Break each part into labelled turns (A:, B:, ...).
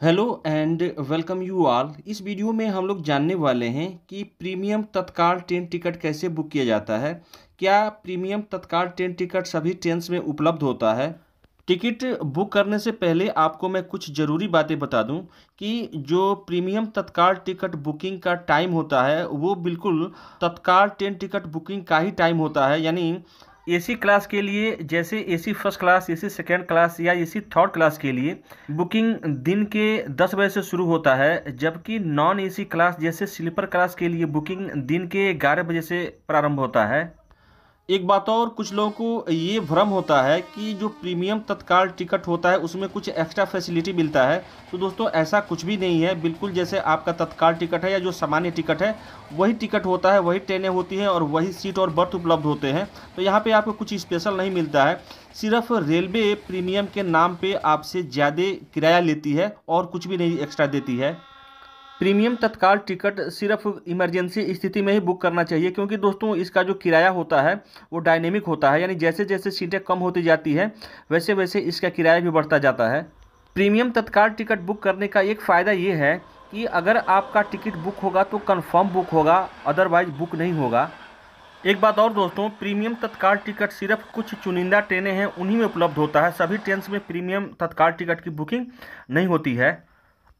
A: Hello and welcome you all. इस video में हम लोग जानने वाले हैं कि प्रीमियम तत्काल ट्रेन टिकट कैसे बुक किया जाता है। क्या प्रीमियम तत्काल ट्रेन टिकट सभी ट्रेन्स में उपलब्ध होता है? टिकट बुक करने से पहले आपको मैं कुछ ज़रूरी बातें बता दूँ कि जो प्रीमियम तत्काल टिकट बुकिंग का टाइम होता है, वो बिल्कुल तत्काल ट्रेन टिकट बुकिंग का ही टाइम होता है। यानी एसी क्लास के लिए, जैसे AC first class AC second class या एसी थर्ड क्लास के लिए बुकिंग दिन के दस बजे से शुरू होता है, जबकि नॉन एसी क्लास जैसे स्लीपर क्लास के लिए बुकिंग दिन के ग्यारह बजे से प्रारंभ होता है। एक बात और, कुछ लोगों को ये भ्रम होता है कि जो प्रीमियम तत्काल टिकट होता है, उसमें कुछ एक्स्ट्रा फैसिलिटी मिलता है। तो दोस्तों, ऐसा कुछ भी नहीं है। बिल्कुल जैसे आपका तत्काल टिकट है या जो सामान्य टिकट है, वही टिकट होता है, वही ट्रेनें होती हैं और वही सीट और बर्थ उपलब्ध होते हैं। तो यहाँ पर आपको कुछ स्पेशल नहीं मिलता है। सिर्फ़ रेलवे प्रीमियम के नाम पर आपसे ज़्यादा किराया लेती है और कुछ भी नहीं एक्स्ट्रा देती है। प्रीमियम तत्काल टिकट सिर्फ़ इमरजेंसी स्थिति में ही बुक करना चाहिए, क्योंकि दोस्तों इसका जो किराया होता है, वो डायनेमिक होता है, यानी जैसे जैसे सीटें कम होती जाती है वैसे वैसे इसका किराया भी बढ़ता जाता है। प्रीमियम तत्काल टिकट बुक करने का एक फ़ायदा ये है कि अगर आपका टिकट बुक होगा तो कन्फर्म बुक होगा, अदरवाइज़ बुक नहीं होगा। एक बात और दोस्तों, प्रीमियम तत्काल टिकट सिर्फ़ कुछ चुनिंदा ट्रेनें हैं, उन्हीं में उपलब्ध होता है। सभी ट्रेन में प्रीमियम तत्काल टिकट की बुकिंग नहीं होती है।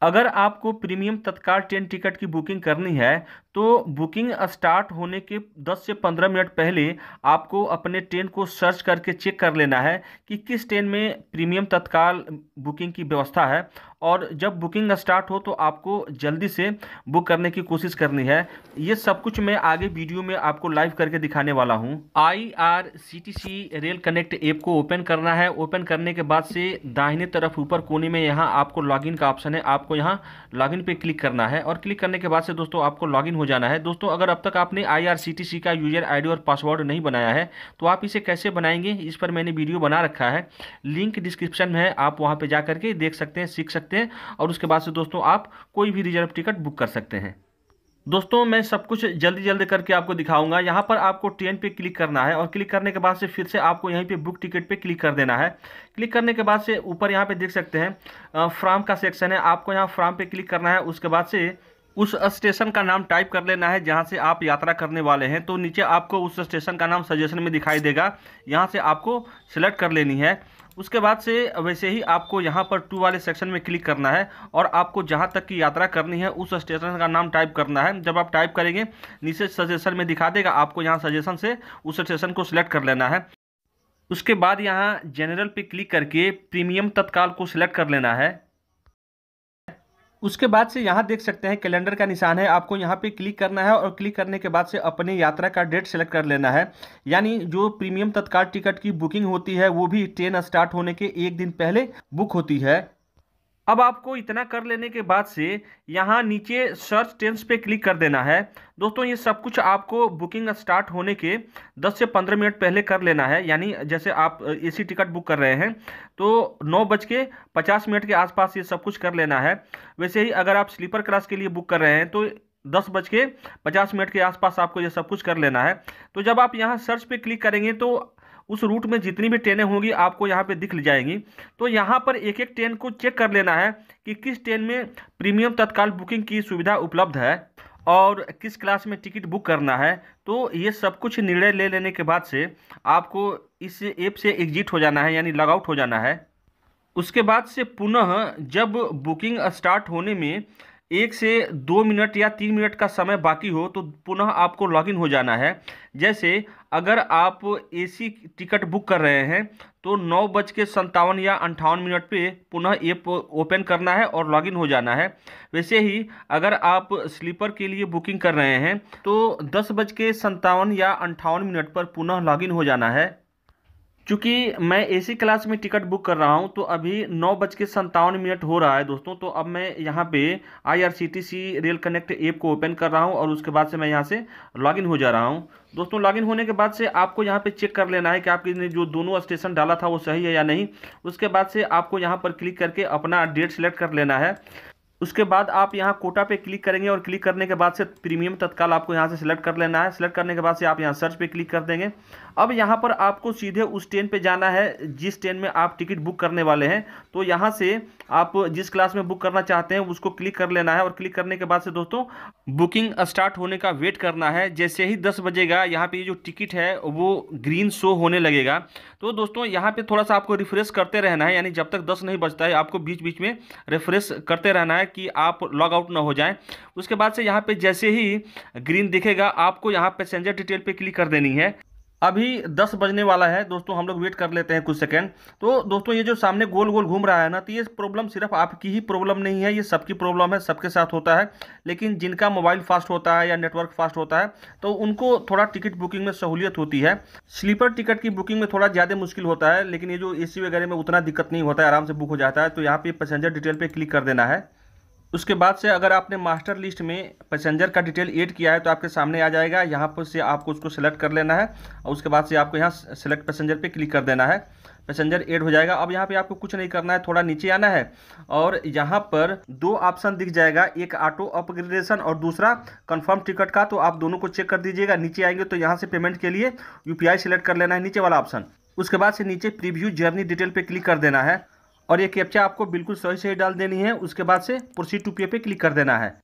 A: अगर आपको प्रीमियम तत्काल ट्रेन टिकट की बुकिंग करनी है तो बुकिंग स्टार्ट होने के 10 से 15 मिनट पहले आपको अपने ट्रेन को सर्च करके चेक कर लेना है कि किस ट्रेन में प्रीमियम तत्काल बुकिंग की व्यवस्था है। और जब बुकिंग स्टार्ट हो तो आपको जल्दी से बुक करने की कोशिश करनी है। ये सब कुछ मैं आगे वीडियो में आपको लाइव करके दिखाने वाला हूँ। I R C T C rail connect app को ओपन करना है। ओपन करने के बाद से दाहिने तरफ़ ऊपर कोने में यहाँ आपको लॉगिन का ऑप्शन है। आपको यहाँ लॉगिन पे क्लिक करना है। और क्लिक करने के बाद से दोस्तों आपको लॉगिन हो जाना है। दोस्तों, अगर अब तक आपने आईआरसीटीसी का यूज़र आई और पासवर्ड नहीं बनाया है तो आप इसे कैसे बनाएँगे, इस पर मैंने वीडियो बना रखा है। लिंक डिस्क्रिप्शन में है, आप वहाँ पर जा करके देख सकते हैं, सीख सकते हैं और उसके बाद से दोस्तों, आप कोई भी रिज़र्व टिकट बुक कर सकते हैं। दोस्तों, मैं सब कुछ जल्दी जल्दी करके आपको दिखाऊँगा। यहाँ पर आपको ट्रेन पे क्लिक करना है और क्लिक करने के बाद से फिर से आपको यहीं पे बुक टिकट पे क्लिक कर देना है। क्लिक करने के बाद से ऊपर यहाँ पे देख सकते हैं फ्राम का सेक्शन है। आपको यहाँ फ्राम पे क्लिक करना है, उसके बाद से उस स्टेशन का नाम टाइप कर लेना है जहाँ से आप यात्रा करने वाले हैं। तो नीचे आपको उस स्टेशन का नाम सजेशन में दिखाई देगा। यहाँ से आपको सिलेक्ट कर लेनी है। उसके बाद से वैसे ही आपको यहाँ पर टू वाले सेक्शन में क्लिक करना है और आपको जहाँ तक की यात्रा करनी है उस स्टेशन का नाम टाइप करना है। जब आप टाइप करेंगे, नीचे सजेशन में दिखा देगा, आपको यहाँ सजेशन से उस स्टेशन को सिलेक्ट कर लेना है। उसके बाद यहाँ जनरल पे क्लिक करके प्रीमियम तत्काल को सिलेक्ट कर लेना है। उसके बाद से यहाँ देख सकते हैं, कैलेंडर का निशान है, आपको यहाँ पे क्लिक करना है और क्लिक करने के बाद से अपने यात्रा का डेट सेलेक्ट कर लेना है। यानी जो प्रीमियम तत्काल टिकट की बुकिंग होती है, वो भी ट्रेन स्टार्ट होने के एक दिन पहले बुक होती है। अब आपको इतना कर लेने के बाद से यहाँ नीचे सर्च टेंस पे क्लिक कर देना है। दोस्तों, ये सब कुछ आपको बुकिंग स्टार्ट होने के 10 से 15 मिनट पहले कर लेना है। यानी जैसे आप एसी टिकट बुक कर रहे हैं तो नौ बज के पचास मिनट के आसपास ये सब कुछ कर लेना है। वैसे ही अगर आप स्लीपर क्लास के लिए बुक कर रहे हैं तो दस बज के पचास मिनट के आसपास आपको ये सब कुछ कर लेना है। तो जब आप यहाँ सर्च पे क्लिक करेंगे तो उस रूट में जितनी भी ट्रेनें होंगी आपको यहाँ पे दिख जाएँगी। तो यहाँ पर एक एक ट्रेन को चेक कर लेना है कि किस ट्रेन में प्रीमियम तत्काल बुकिंग की सुविधा उपलब्ध है और किस क्लास में टिकट बुक करना है। तो ये सब कुछ निर्णय ले लेने के बाद से आपको इस ऐप से एग्जिट हो जाना है, यानी लॉगआउट हो जाना है। उसके बाद से पुनः जब बुकिंग स्टार्ट होने में एक से दो मिनट या तीन मिनट का समय बाकी हो तो पुनः आपको लॉगिन हो जाना है। जैसे, अगर आप एसी टिकट बुक कर रहे हैं तो नौ बज के संतावन या अंठावन मिनट पे पुनः ऐप ओपन करना है और लॉगिन हो जाना है। वैसे ही, अगर आप स्लीपर के लिए बुकिंग कर रहे हैं तो दस बज के संतावन या अंठावन मिनट पर पुनः लॉगिन हो जाना है। चूँकि मैं एसी क्लास में टिकट बुक कर रहा हूँ तो अभी नौ बज के संतावन मिनट हो रहा है दोस्तों तो अब मैं यहाँ पे आईआरसीटीसी रेल कनेक्ट ऐप को ओपन कर रहा हूँ और उसके बाद से मैं यहाँ से लॉगिन हो जा रहा हूँ। दोस्तों लॉगिन होने के बाद से आपको यहाँ पे चेक कर लेना है कि आपने जो दोनों स्टेशन डाला था वो सही है या नहीं। उसके बाद से आपको यहाँ पर क्लिक करके अपना डेट सेलेक्ट कर लेना है। उसके बाद आप यहाँ कोटा पे क्लिक करेंगे और क्लिक करने के बाद से प्रीमियम तत्काल आपको यहाँ से सिलेक्ट कर लेना है। सिलेक्ट करने के बाद से आप यहाँ सर्च पे क्लिक कर देंगे। अब यहाँ पर आपको सीधे उस ट्रेन पे जाना है जिस ट्रेन में आप टिकट बुक करने वाले हैं। तो यहाँ से आप जिस क्लास में बुक करना चाहते हैं उसको क्लिक कर लेना है और क्लिक करने के बाद से दोस्तों बुकिंग स्टार्ट होने का वेट करना है। जैसे ही दस बजेगा, यहाँ पे जो टिकट है, वो ग्रीन शो होने लगेगा। तो दोस्तों, यहाँ पे थोड़ा सा आपको रिफ्रेश करते रहना है, यानी जब तक दस नहीं बजता है, आपको बीच बीच में रिफ्रेश करते रहना है कि आप लॉग आउट ना हो जाएँ। उसके बाद से यहाँ पे जैसे ही ग्रीन दिखेगा, आपको यहाँ पैसेंजर डिटेल पर क्लिक कर देनी है। अभी दस बजने वाला है, दोस्तों हम लोग वेट कर लेते हैं कुछ सेकंड तो दोस्तों ये जो सामने गोल गोल घूम रहा है ना तो ये प्रॉब्लम सिर्फ़ आपकी ही प्रॉब्लम नहीं है, ये सबकी प्रॉब्लम है, सबके साथ होता है। लेकिन जिनका मोबाइल फास्ट होता है या नेटवर्क फास्ट होता है तो उनको थोड़ा टिकट बुकिंग में सहूलियत होती है। स्लीपर टिकट की बुकिंग में थोड़ा ज़्यादा मुश्किल होता है, लेकिन ये जो एसी वगैरह में उतना दिक्कत नहीं होता है, आराम से बुक हो जाता है। तो यहाँ पर पैसेंजर डिटेल पर क्लिक कर देना है। उसके बाद से अगर आपने मास्टर लिस्ट में पैसेंजर का डिटेल ऐड किया है तो आपके सामने आ जाएगा। यहाँ पर से आपको उसको सेलेक्ट कर लेना है और उसके बाद से आपको यहाँ सेलेक्ट पैसेंजर पे क्लिक कर देना है। पैसेंजर ऐड हो जाएगा। अब यहाँ पे आपको कुछ नहीं करना है, थोड़ा नीचे आना है और यहाँ पर दो ऑप्शन दिख जाएगा। एक ऑटो अपग्रेडेशन और दूसरा कंफर्म टिकट का। तो आप दोनों को चेक कर दीजिएगा। नीचे आएँगे तो यहाँ से पेमेंट के लिए यू सिलेक्ट कर लेना है, नीचे वाला ऑप्शन। उसके बाद से नीचे प्रीव्यू जर्नी डिटेल पे क्लिक कर देना है। और ये कैप्चा आपको बिल्कुल सही सही डाल देनी है। उसके बाद से प्रोसीड टू पे पे क्लिक कर देना है।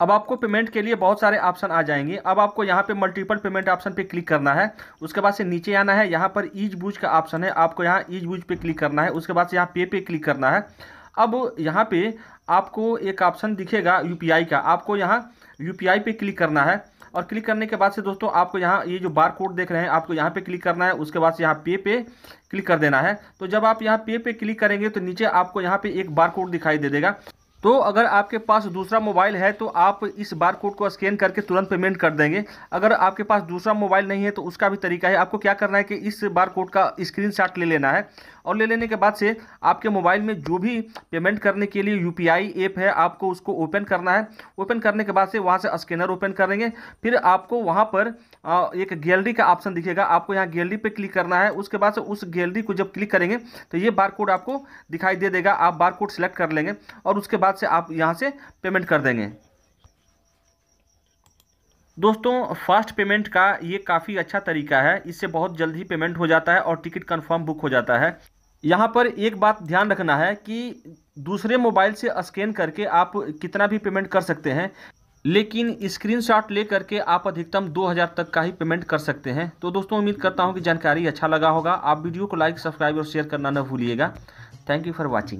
A: अब आपको पेमेंट के लिए बहुत सारे ऑप्शन आ जाएँगे। अब आपको यहाँ पे मल्टीपल पेमेंट ऑप्शन पे क्लिक करना है। उसके बाद से नीचे आना है। यहाँ पर ईज बूज का ऑप्शन है। आपको यहाँ ईज बूज पे क्लिक करना है। उसके बाद से यहाँ पे पे क्लिक करना है। अब यहाँ पे आपको एक ऑप्शन दिखेगा यूपीआई का। आपको यहाँ यू पे क्लिक करना है। और क्लिक करने के बाद से दोस्तों आपको यहाँ, ये जो बार कोड देख रहे हैं, आपको यहाँ पे क्लिक करना है, उसके बाद से यहाँ पे पे क्लिक कर देना है। तो जब आप यहाँ पे पे क्लिक करेंगे तो नीचे आपको यहाँ पे एक बार कोड दिखाई दे देगा। तो अगर आपके पास दूसरा मोबाइल है तो आप इस बार कोड को स्कैन करके तुरंत पेमेंट कर देंगे। अगर आपके पास दूसरा मोबाइल नहीं है तो उसका भी तरीका है, आपको क्या करना है कि इस बार कोड का स्क्रीनशॉट ले लेना है और ले लेने के बाद से आपके मोबाइल में जो भी पेमेंट करने के लिए यूपीआई ऐप है, आपको उसको ओपन करना है। ओपन करने के बाद से वहाँ से स्कैनर ओपन करेंगे। फिर आपको वहाँ पर एक गैलरी का ऑप्शन दिखेगा। आपको यहाँ गैलरी पे क्लिक करना है। उसके बाद से उस गैलरी को जब क्लिक करेंगे तो ये बार आपको दिखाई दे देगा। आप बार सेलेक्ट कर लेंगे और उसके बाद से आप यहाँ से पेमेंट कर देंगे। दोस्तों फास्ट पेमेंट का ये काफ़ी अच्छा तरीका है। इससे बहुत जल्द ही पेमेंट हो जाता है और टिकट कंफर्म बुक हो जाता है। यहाँ पर एक बात ध्यान रखना है कि दूसरे मोबाइल से स्कैन करके आप कितना भी पेमेंट कर सकते हैं, लेकिन स्क्रीनशॉट ले करके आप अधिकतम 2000 तक का ही पेमेंट कर सकते हैं। तो दोस्तों, उम्मीद करता हूँ कि जानकारी अच्छा लगा होगा। आप वीडियो को लाइक सब्सक्राइब और शेयर करना न भूलिएगा। Thank you for watching